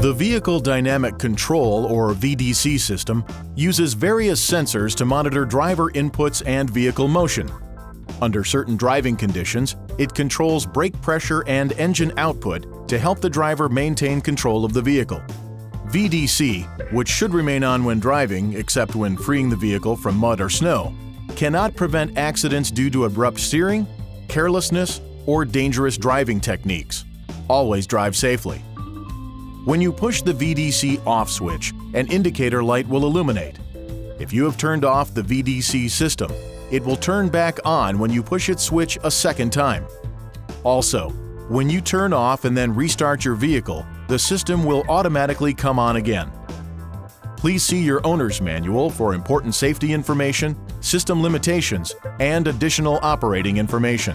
The Vehicle Dynamic Control, or VDC system, uses various sensors to monitor driver inputs and vehicle motion. Under certain driving conditions, it controls brake pressure and engine output to help the driver maintain control of the vehicle. VDC, which should remain on when driving except when freeing the vehicle from mud or snow, cannot prevent accidents due to abrupt steering, carelessness, or dangerous driving techniques. Always drive safely. When you push the VDC off switch, an indicator light will illuminate. If you have turned off the VDC system, it will turn back on when you push its switch a second time. Also, when you turn off and then restart your vehicle, the system will automatically come on again. Please see your owner's manual for important safety information, system limitations, and additional operating information.